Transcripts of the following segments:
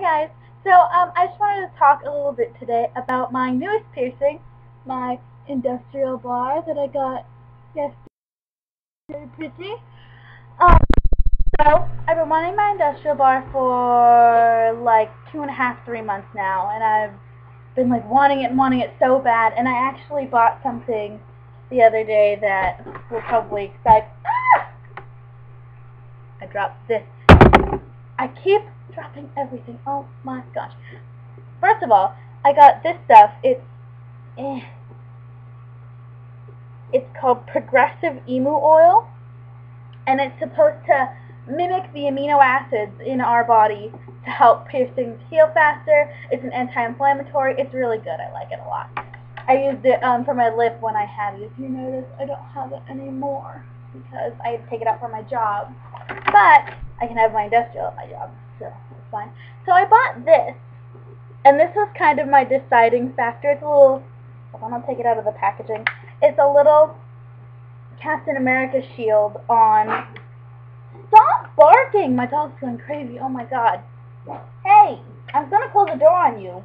Hi guys. So um, I just wanted to talk a little bit today about my newest piercing, my industrial bar that I got yesterday. Pretty. Um, so I've been wanting my industrial bar for like two and a half, three months now, and I've been like wanting it and wanting it so bad. And I actually bought something the other day that will probably excite. Ah! I dropped this. I keep dropping everything. Oh my gosh. First of all, I got this stuff. It's eh. It's called Progressive Emu Oil. And it's supposed to mimic the amino acids in our body to help piercings heal faster. It's an anti-inflammatory. It's really good. I like it a lot. I used it um, for my lip when I had it. If you notice, I don't have it anymore because I had to take it out for my job. But I can have my industrial at my job so So I bought this, and this was kind of my deciding factor. It's a little, hold on, I'll take it out of the packaging. It's a little Captain America shield on, stop barking! My dog's going crazy, oh my god. Hey, I'm gonna close the door on you.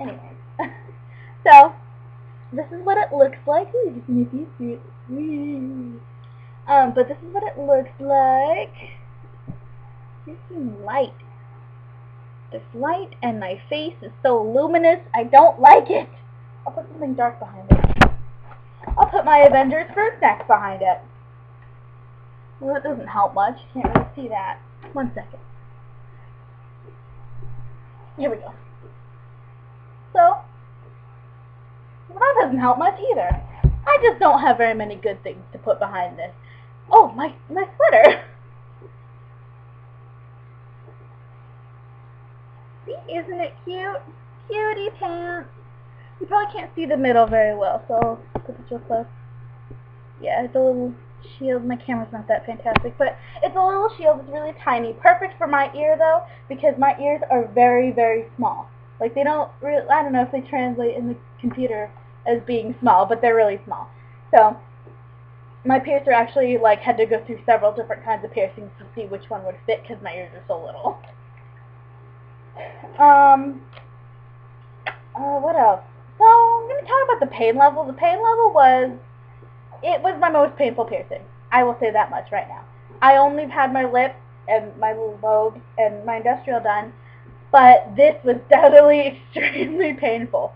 Anyway, so, this is what it looks like. Um, but this is what it looks like. This light. This light and my face is so luminous, I don't like it. I'll put something dark behind it. I'll put my Avengers first snacks behind it. Well, that doesn't help much. You can't really see that. One second. Here we go. So, well, that doesn't help much either. I just don't have very many good things to put behind this. Oh, my, my sweater. See, isn't it cute? Cutie pants. You probably can't see the middle very well, so I'll put this real close. Yeah, it's a little shield. My camera's not that fantastic, but it's a little shield. It's really tiny. Perfect for my ear, though, because my ears are very, very small. Like, they don't really, I don't know if they translate in the computer as being small, but they're really small. So, my piercer actually, like, had to go through several different kinds of piercings to see which one would fit because my ears are so little. Um, uh, what else? So, I'm going to talk about the pain level. The pain level was, it was my most painful piercing. I will say that much right now. I only had my lip and my little lobe and my industrial done, but this was definitely extremely painful.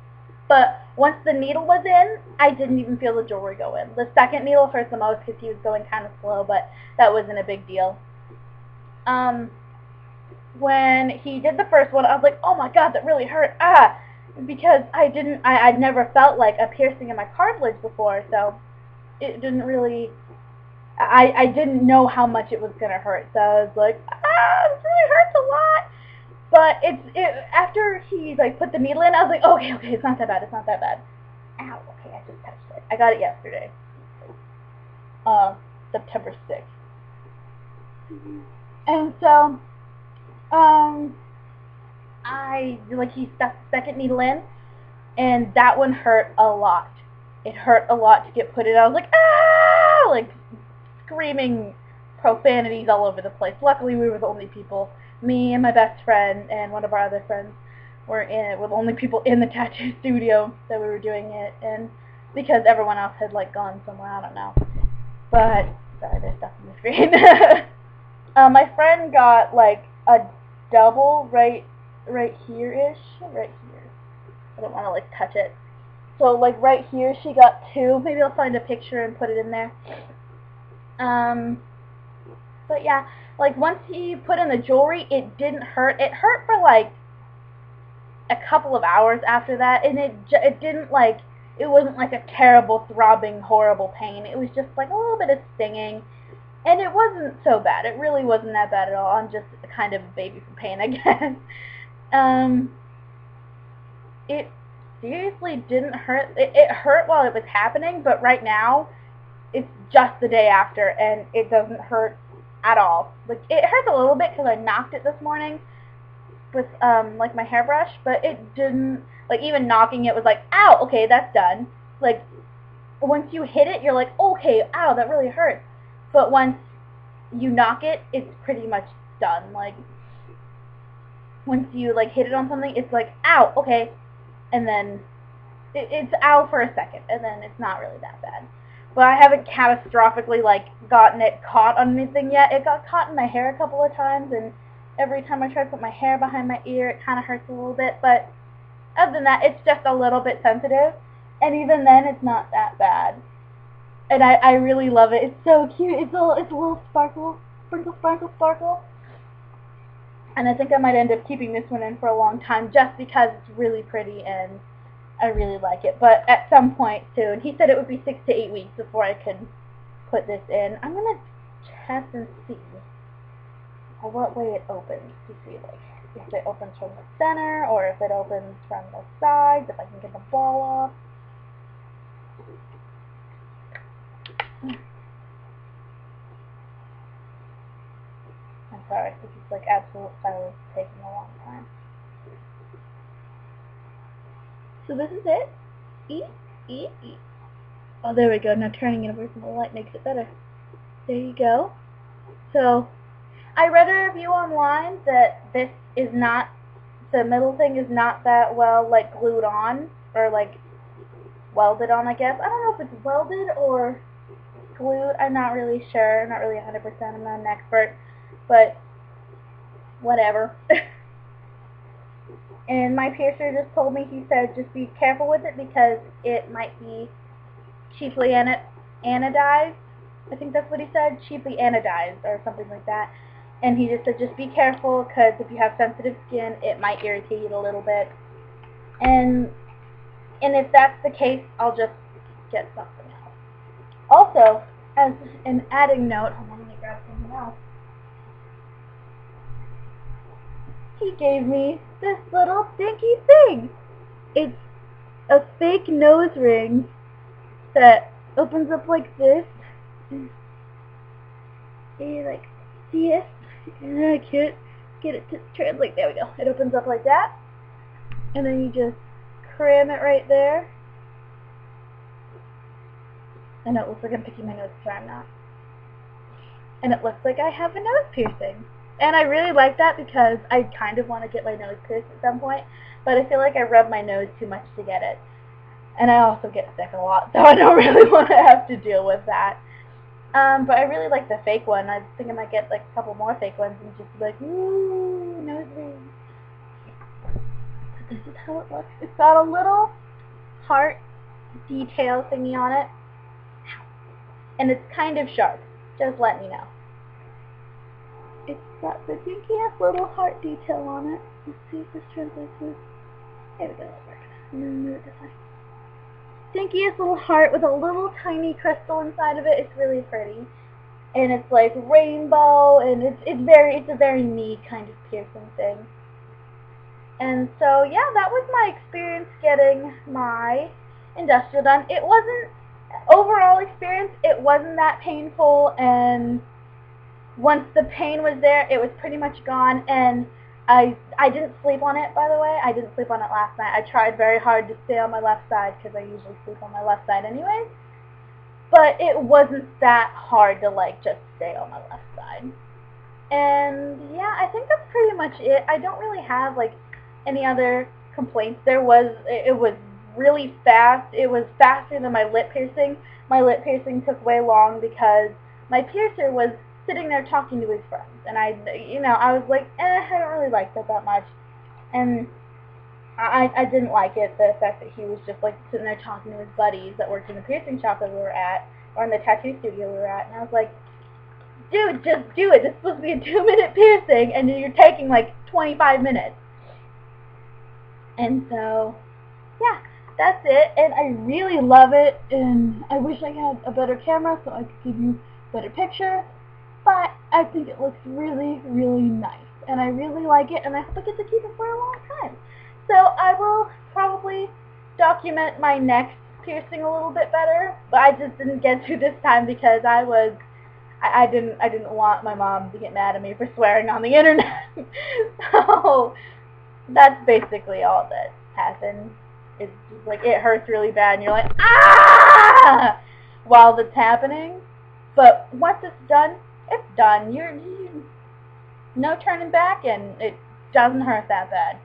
But once the needle was in, I didn't even feel the jewelry go in. The second needle hurt the most because he was going kind of slow, but that wasn't a big deal. Um, when he did the first one, I was like, oh my god, that really hurt, ah, because I didn't, I, I'd never felt like a piercing in my cartilage before, so it didn't really, I, I didn't know how much it was going to hurt, so I was like, ah, this really hurts a lot, but it's, it, after he, like, put the needle in, I was like, okay, okay, it's not that bad, it's not that bad. Ow, okay, I just touched it. I got it yesterday. Uh, September 6th. And so, um, I, like, he stuck the second needle in, and that one hurt a lot. It hurt a lot to get put in. I was like, ah, like, screaming profanities all over the place. Luckily, we were the only people, me and my best friend and one of our other friends were in, were the only people in the tattoo studio that we were doing it, and because everyone else had, like, gone somewhere, I don't know. But, sorry, there's stuff on the screen. uh, my friend got, like, a double right right here-ish. Right here. I don't want to, like, touch it. So, like, right here, she got two. Maybe I'll find a picture and put it in there. Um, but yeah, like, once he put in the jewelry, it didn't hurt. It hurt for, like, a couple of hours after that, and it, it didn't, like, it wasn't, like, a terrible, throbbing, horrible pain. It was just, like, a little bit of stinging. And it wasn't so bad. It really wasn't that bad at all. I'm just kind of a baby for pain, I guess. Um, it seriously didn't hurt. It, it hurt while it was happening, but right now, it's just the day after, and it doesn't hurt at all. Like it hurts a little bit because I knocked it this morning with um like my hairbrush, but it didn't. Like even knocking it was like, ow, okay, that's done. Like once you hit it, you're like, okay, ow, that really hurts. But once you knock it, it's pretty much done. Like once you like hit it on something, it's like ow, okay, and then it, it's ow for a second, and then it's not really that bad. But I haven't catastrophically like gotten it caught on anything yet. It got caught in my hair a couple of times, and every time I try to put my hair behind my ear, it kind of hurts a little bit. But other than that, it's just a little bit sensitive, and even then, it's not that bad. And I, I really love it. It's so cute. It's a it's a little sparkle, sprinkle, sparkle, sparkle. And I think I might end up keeping this one in for a long time just because it's really pretty and I really like it. But at some point soon, he said it would be six to eight weeks before I could put this in. I'm gonna test and see what way it opens to see like if it opens from the center or if it opens from the sides, if I can get the ball off. I'm sorry, this is like absolute silence taking a long time. So this is it. E, E, E. Oh, there we go. Now turning it away from the light makes it better. There you go. So, I read a review online that this is not, the middle thing is not that well, like, glued on, or, like, welded on, I guess. I don't know if it's welded or glued. I'm not really sure. I'm not really 100%. I'm not an expert. But, whatever. and my piercer just told me, he said, just be careful with it because it might be cheaply anodized. I think that's what he said, cheaply anodized or something like that. And he just said, just be careful because if you have sensitive skin, it might irritate you a little bit. And and if that's the case, I'll just get something. Also, as an adding note, hold on, let me grab something else. He gave me this little dinky thing. It's a fake nose ring that opens up like this. And you like see it? And I can't get it to translate. There we go. It opens up like that. And then you just cram it right there. Know it looks like I'm picking my nose, but I'm not. And it looks like I have a nose piercing. And I really like that because I kind of want to get my nose pierced at some point, but I feel like I rub my nose too much to get it. And I also get sick a lot, so I don't really want to have to deal with that. Um, but I really like the fake one. I think I might get like a couple more fake ones and just be like, ooh, nose ring. But This is how it looks. It's got a little heart detail thingy on it. And it's kind of sharp. Just let me know. It's got the dinkiest little heart detail on it. Let's see if this translates. There we go. And then move it this way dinkiest little heart with a little tiny crystal inside of it. It's really pretty. And it's like rainbow and it's it's very it's a very neat kind of piercing thing. And so yeah, that was my experience getting my industrial done. It wasn't overall experience, it wasn't that painful and once the pain was there, it was pretty much gone and I I didn't sleep on it, by the way. I didn't sleep on it last night. I tried very hard to stay on my left side because I usually sleep on my left side anyways. But it wasn't that hard to like just stay on my left side. And yeah, I think that's pretty much it. I don't really have like any other complaints. There was it was really fast. It was faster than my lip piercing. My lip piercing took way long because my piercer was sitting there talking to his friends, and I, you know, I was like, eh, I don't really like that that much, and I, I didn't like it, the fact that he was just like sitting there talking to his buddies that worked in the piercing shop that we were at, or in the tattoo studio we were at, and I was like, dude, just do it. This is supposed to be a two-minute piercing, and you're taking like 25 minutes. And so, yeah, that's it, and I really love it, and I wish I had a better camera so I could give you a better picture, but I think it looks really, really nice. And I really like it, and I hope I get to keep it for a long time. So I will probably document my next piercing a little bit better, but I just didn't get to this time because I was, I, I didn't, I didn't want my mom to get mad at me for swearing on the internet. so that's basically all that happened. It's just like it hurts really bad, and you're like ah while that's happening. But once it's done, it's done. You're, you no turning back, and it doesn't hurt that bad.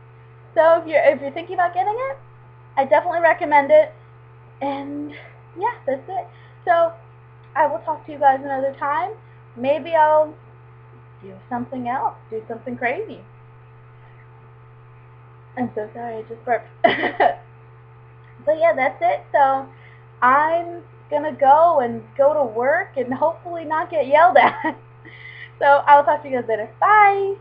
So if you're if you're thinking about getting it, I definitely recommend it. And yeah, that's it. So I will talk to you guys another time. Maybe I'll do something else, do something crazy. I'm so sorry, I just burped. but yeah, that's it. So I'm gonna go and go to work and hopefully not get yelled at. so I'll talk to you guys later. Bye!